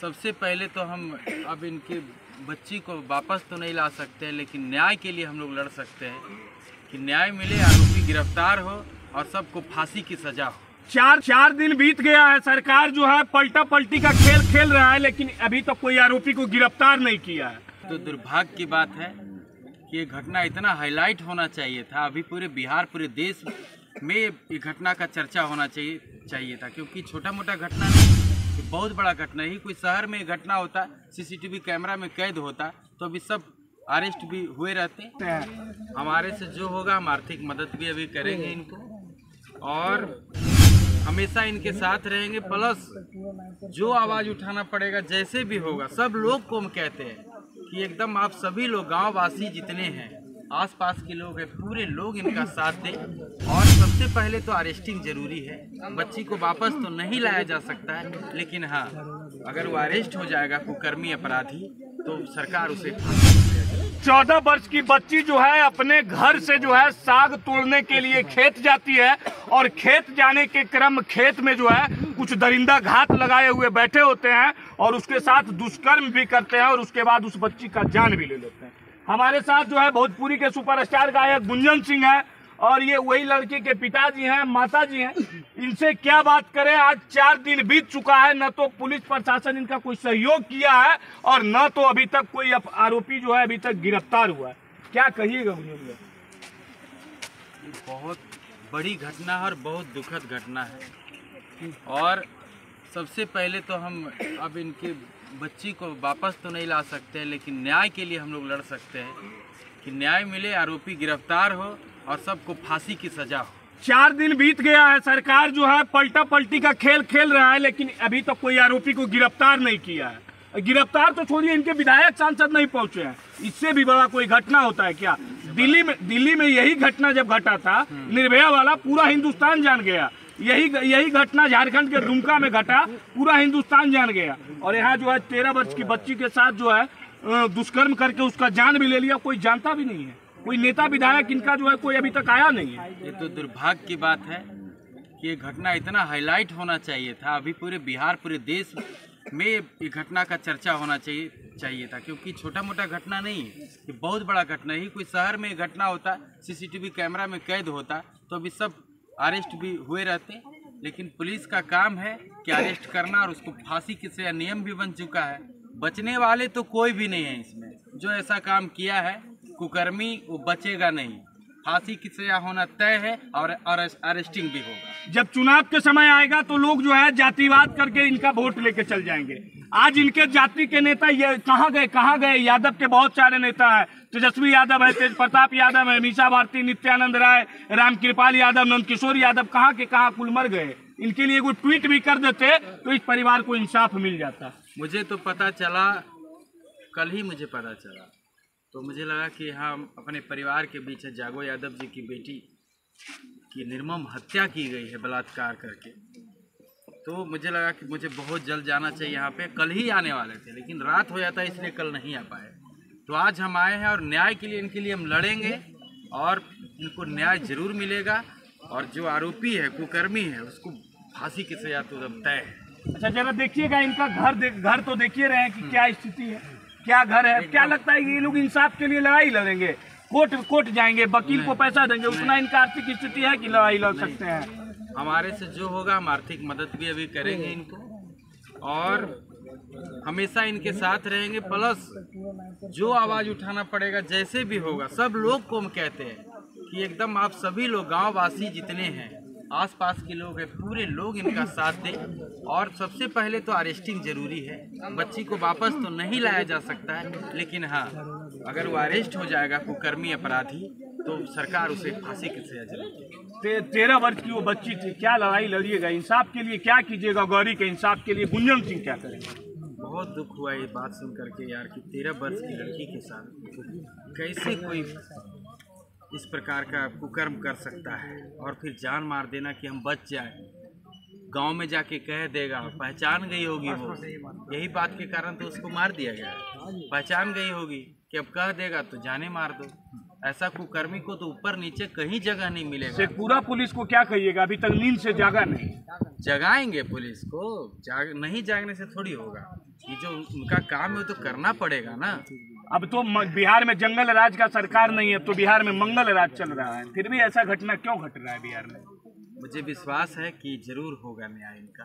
सबसे पहले तो हम अब इनके बच्ची को वापस तो नहीं ला सकते हैं लेकिन न्याय के लिए हम लोग लड़ सकते हैं कि न्याय मिले आरोपी गिरफ़्तार हो और सबको फांसी की सजा हो। चार चार दिन बीत गया है सरकार जो है पलटा पलटी का खेल खेल रहा है लेकिन अभी तक कोई आरोपी को गिरफ़्तार नहीं किया है। तो दुर्भाग्य की बात है कि ये घटना इतना हाईलाइट होना चाहिए था अभी पूरे बिहार पूरे देश में ये घटना का चर्चा होना चाहिए चाहिए था क्योंकि छोटा मोटा घटना नहीं। ये बहुत बड़ा घटना ही। कोई शहर में घटना होता, सीसीटीवी कैमरा में कैद होता तो अभी सब अरेस्ट भी हुए रहते हमारे से जो होगा, हम आर्थिक मदद भी अभी करेंगे इनको। और हमेशा इनके साथ रहेंगे प्लस जो आवाज़ उठाना पड़ेगा, जैसे भी होगा, सब लोग को हम कहते हैं कि एकदम आप सभी लोग गाँव वासी जितने हैं आसपास के लोग हैं, पूरे लोग इनका साथ दें। और सबसे पहले तो अरेस्टिंग ज़रूरी है। बच्ची को वापस तो नहीं लाया जा सकता है, लेकिन हाँ अगर वो अरेस्ट हो जाएगा कुकर्मी अपराधी तो सरकार उसे चौदह वर्ष की बच्ची जो है, अपने घर से जो है, साग तोड़ने के लिए खेत जाती है। और खेत जाने के क्रम खेत में जो है, कुछ दरिंदा घात लगाए हुए बैठे होते हैं और उसके साथ दुष्कर्म भी करते हैं और उसके बाद उस बच्ची का जान भी ले लेते हैं। हमारे साथ जो है भोजपुरी के सुपरस्टार गायक गुंजन सिंह है और ये वही लड़की के पिताजी हैं माता जी हैं। इनसे क्या बात करें? आज चार दिन बीत चुका है, न तो पुलिस प्रशासन इनका कोई सहयोग किया है और न तो अभी तक कोई आरोपी जो है अभी तक गिरफ़्तार हुआ है। क्या कहिएगा गुंजन? बहुत बड़ी घटना है और बहुत दुखद घटना है। और सबसे पहले तो हम अब इनके बच्ची को वापस तो नहीं ला सकते हैं लेकिन न्याय के लिए हम लोग लड़ सकते हैं कि न्याय मिले आरोपी गिरफ़्तार हो और सबको फांसी की सजा हो। चार दिन बीत गया है सरकार जो है पलटा पलटी का खेल खेल रहा है लेकिन अभी तक तो कोई आरोपी को गिरफ़्तार नहीं किया है। गिरफ़्तार तो छोड़िए इनके विधायक सांसद नहीं पहुँचे हैं। इससे भी बड़ा कोई घटना होता है क्या? दिल्ली में दिल्ली में यही घटना जब घटा था निर्भया वाला पूरा हिंदुस्तान जान गया। यही यही घटना झारखंड के दुमका में घटा, पूरा हिंदुस्तान जान गया। और यहाँ जो है तेरह वर्ष की बच्ची के साथ जो है दुष्कर्म करके उसका जान भी ले लिया, कोई जानता भी नहीं है। कोई नेता विधायक इनका जो है कोई अभी तक आया नहीं है। ये तो दुर्भाग्य की बात है कि ये घटना इतना हाईलाइट होना चाहिए था, अभी पूरे बिहार, पूरे देश में ये घटना का चर्चा होना चाहिए चाहिए था, क्योंकि छोटा मोटा घटना नहीं है। ये बहुत बड़ा घटना ही। कोई शहर में घटना होता सीसीटीवी कैमरा में कैद होता तो अभी सब अरेस्ट भी हुए रहते, लेकिन पुलिस का काम है कि अरेस्ट करना और उसको फांसी सजा नियम भी बन चुका है। बचने वाले तो कोई भी नहीं है इसमें। जो ऐसा काम किया है, कुकर्मी, वो बचेगा नहीं। फांसी की सजा होना तय है और अरेस्टिंग भी होगा। जब चुनाव के समय आएगा तो लोग जो है जातिवाद करके इनका वोट लेके चल जाएँगे। आज इनके जाति के नेता ये कहाँ गए कहाँ गए? यादव के बहुत सारे नेता है। तेजस्वी यादव है, तेज प्रताप यादव है, मीसा भारती, नित्यानंद राय, राम कृपाल यादव, नंद किशोर यादव, कहाँ के, कहाँ कुल मर गए? इनके लिए कोई ट्वीट भी कर देते तो इस परिवार को इंसाफ मिल जाता। मुझे तो पता चला, कल ही मुझे पता चला। तो मुझे लगा कि हम अपने परिवार के बीच जागो यादव जी की बेटी की निर्मम हत्या की गई है बलात्कार करके। तो मुझे लगा कि मुझे बहुत जल्द जाना चाहिए यहाँ पे। कल ही आने वाले थे लेकिन रात हो जाता है इसलिए कल नहीं आ पाए। तो आज हम आए हैं और न्याय के लिए इनके लिए हम लड़ेंगे और इनको न्याय ज़रूर मिलेगा और जो आरोपी है कुकर्मी है उसको फांसी की सजा तो अब तय है। अच्छा जरा देखिएगा इनका घर देख घर तो देखिए रहे हैं कि क्या स्थिति है क्या घर है। क्या लगता है कि ये लोग इंसाफ के लिए लड़ाई लड़ेंगे? कोर्ट कोर्ट जाएँगे वकील को पैसा देंगे उतना इनका आर्थिक स्थिति है कि लड़ाई लड़ सकते हैं? हमारे से जो होगा, हम आर्थिक मदद भी अभी करेंगे इनको। और हमेशा इनके साथ रहेंगे, प्लस जो आवाज़ उठाना पड़ेगा, जैसे भी होगा, सब लोग को हम कहते हैं कि एकदम आप सभी लोग गाँव वासी जितने हैं, आसपास के लोग हैं, पूरे लोग इनका साथ दें। और सबसे पहले तो अरेस्टिंग ज़रूरी है। बच्ची को वापस तो नहीं लाया जा सकता है, लेकिन हाँ अगर वो अरेस्ट हो जाएगा, कुकर्मी अपराधी तो सरकार उसे फांसी की सजा ते, तेरह वर्ष की वो बच्ची थी क्या लड़ाई लड़िएगा? इंसाफ के लिए क्या कीजिएगा? गौरी के इंसाफ के लिए गुंजन सिंह क्या करेंगे? बहुत दुख हुआ ये बात सुन करके यार कि तेरह वर्ष की लड़की के साथ कैसे कोई इस प्रकार का कुकर्म कर सकता है और फिर जान मार देना कि हम बच जाए? गाँव में जाके कह देगा पहचान गई होगी वो। यही बात के कारण तो उसको मार दिया गया। पहचान गई होगी कि अब कह देगा तो जाने मार दो। ऐसा कुकर्मी को तो ऊपर नीचे कहीं जगह नहीं मिलेगा। शेखपुरा पुलिस को क्या कहिएगा? अभी तक नींद से जागा नहीं। जगाएँगे पुलिस को? जाग नहीं जागने से थोड़ी होगा। ये जो उनका काम है वो तो करना पड़ेगा ना। अब तो बिहार में जंगल राज का सरकार नहीं है तो बिहार में मंगल राज चल रहा है। फिर भी ऐसा घटना क्यों घट रहा है बिहार में? मुझे विश्वास है कि ज़रूर होगा न्याय इनका।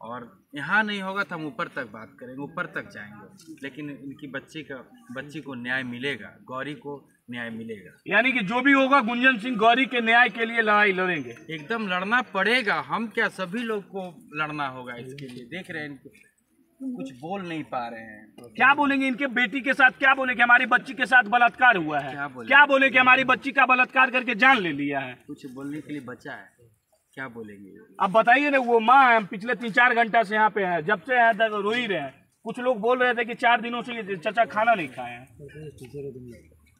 और यहाँ नहीं होगा तो हम ऊपर तक बात करेंगे ऊपर तक जाएँगे। लेकिन इनकी बच्ची का बच्ची को न्याय मिलेगा गौरी को न्याय मिलेगा। यानी कि जो भी होगा गुंजन सिंह गौरी के न्याय के लिए लड़ाई लड़ेंगे। एकदम लड़ना पड़ेगा हम क्या सभी लोग को लड़ना होगा इसके लिए? देख रहे हैं इनको कुछ बोल नहीं पा रहे हैं। क्या बोलेंगे इनके बेटी के साथ? क्या बोलेंगे हमारी बच्ची के साथ बलात्कार हुआ है? क्या बोलेंगे? क्या बोले कि हमारी बच्ची का बलात्कार करके जान ले लिया है? कुछ बोलने के लिए बचा है। क्या बोलेंगे? अब बताइए ना वो माँ है हम पिछले तीन चार घंटा से यहाँ पे है जब से है तक रो ही रहे हैं। कुछ लोग बोल रहे थे कि चार दिनों से ये चचा खाना नहीं खाए हैं।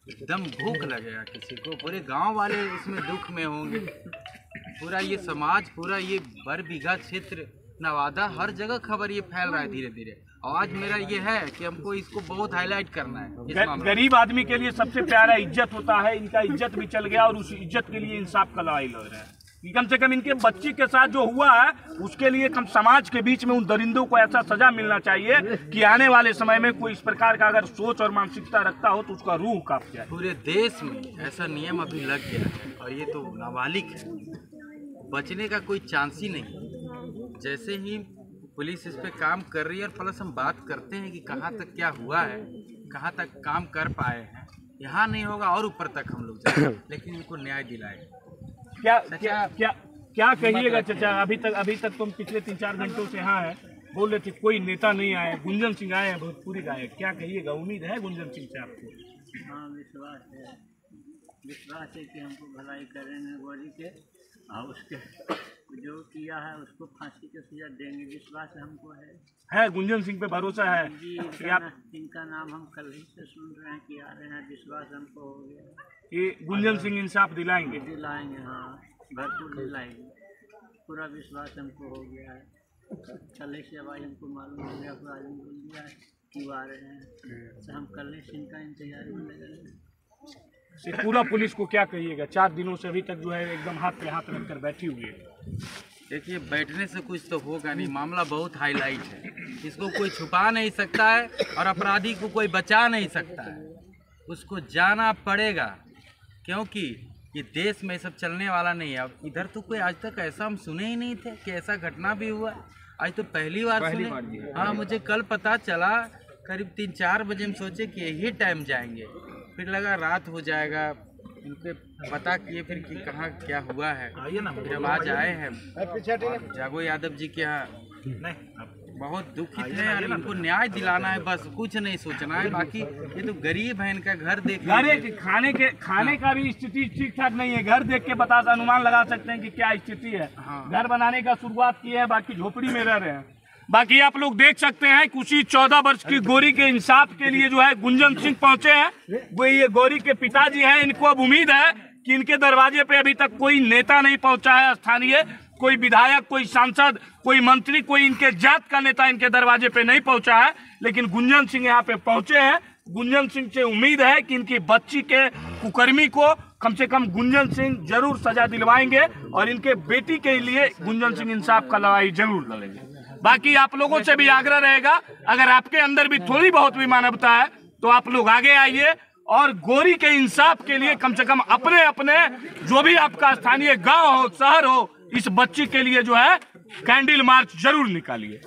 एकदम भूख लगेगा किसी को। पूरे गाँव वाले इसमें दुख में होंगे। पूरा ये समाज पूरा ये बर बीघा क्षेत्र नवादा हर जगह खबर ये फैल रहा है धीरे धीरे और आज मेरा ये है कि हमको इसको बहुत हाईलाइट करना है। गरीब आदमी के लिए सबसे प्यारा इज़्ज़त होता है इनका इज़्ज़त भी चल गया और उस इज़्ज़त के लिए इंसाफ का लड़ाई लड़ रहे हैं। कम से कम इनके बच्ची के साथ जो हुआ है, उसके लिए कम समाज के बीच में उन दरिंदों को ऐसा सजा मिलना चाहिए कि आने वाले समय में कोई इस प्रकार का अगर सोच और मानसिकता रखता हो तो उसका रूह काँप जाए। पूरे देश में ऐसा नियम अभी लग गया है, और ये तो नाबालिग है। बचने का कोई चांस ही नहीं। जैसे ही पुलिस इस पर काम कर रही है और प्लस हम बात करते हैं कि कहाँ तक क्या हुआ है, कहाँ तक काम कर पाए हैं, यहाँ नहीं होगा और ऊपर तक हम लोग जाए लेकिन इनको न्याय दिलाए क्या क्या क्या क्या कहिएगा चाचा? अभी तक अभी तक तुम पिछले तीन चार घंटों से यहाँ है। बोल रहे थे कोई नेता नहीं आए गुंजन सिंह आए हैं भोजपुरी गायक क्या कहिएगा? उम्मीद है गुंजन सिंह से आपको? हाँ विश्वास है। विश्वास है कि हमको भलाई करेंगे गौरी के। और उसके जो किया है उसको फांसी की सजा देंगे। विश्वास हमको है। है गुंजन सिंह पे भरोसा है जी इनका, आप इनका नाम हम कल ही से सुन रहे हैं कि आ रहे हैं। विश्वास हमको हो गया। कि गुंजन सिंह इंसाफ दिलाएँगे। दिलाएँगे हाँ। भरपूर दिलाएँगे। पूरा विश्वास हमको हो गया है। कल से अब हमको मालूम हो गया अपराधी ने बोल दिया है कि वो आ रहे हैं। तो हम कल ही से इनका इंतज़ार में लगे हैं। से पूरा पुलिस को क्या कहिएगा? चार दिनों से अभी तक जो है एकदम हाथ पे हाथ रखकर बैठी हुई है। देखिए बैठने से कुछ तो होगा नहीं। मामला बहुत हाईलाइट है। इसको कोई छुपा नहीं सकता है और अपराधी को कोई बचा नहीं सकता है। उसको जाना पड़ेगा क्योंकि ये देश में सब चलने वाला नहीं है। अब इधर तो कोई आज तक ऐसा हम सुने ही नहीं थे कि ऐसा घटना भी हुआ। आज तो पहली बार सुने। हाँ मुझे कल पता चला करीब तीन चार बजे हम सोचे कि यही टाइम जाएँगे। फिर लगा रात हो जाएगा। इनके पता किए फिर कि कहाँ क्या हुआ है। फिर हम आज आए हैं। जागो यादव जी के यहाँ। बहुत दुखित है और इनको न्याय दिलाना है बस कुछ नहीं सोचना है। बाकी ये तो गरीब है इनका घर देख। एक खाने के खाने का भी स्थिति ठीक ठाक नहीं है। घर देख के बता अनुमान लगा सकते हैं कि क्या स्थिति है। हाँ। घर बनाने का शुरुआत की है बाकी झोपड़ी में रह रहे हैं। बाकी आप लोग देख सकते हैं कि उसी चौदह वर्ष की गोरी के इंसाफ के लिए जो है गुंजन सिंह पहुँचे हैं। वो ये गोरी के पिताजी हैं, इनको अब उम्मीद है कि इनके दरवाजे पे अभी तक कोई नेता नहीं पहुँचा है स्थानीय, कोई विधायक, कोई सांसद, कोई मंत्री, कोई इनके जात का नेता इनके दरवाजे पे नहीं पहुँचा है, लेकिन गुंजन सिंह यहाँ पे पहुँचे हैं। गुंजन सिंह से उम्मीद है कि इनकी बच्ची के कुकर्मी को कम से कम गुंजन सिंह ज़रूर सजा दिलवाएँगे और इनके बेटी के लिए गुंजन सिंह इंसाफ का लड़ाई ज़रूर लड़ेंगे। बाकी आप लोगों से भी आग्रह रहेगा, अगर आपके अंदर भी थोड़ी बहुत भी मानवता है तो आप लोग आगे आइए और गोरी के इंसाफ के लिए कम से कम अपने अपने जो भी आपका स्थानीय गाँव हो, शहर हो, इस बच्ची के लिए जो है, कैंडल मार्च ज़रूर निकालिए।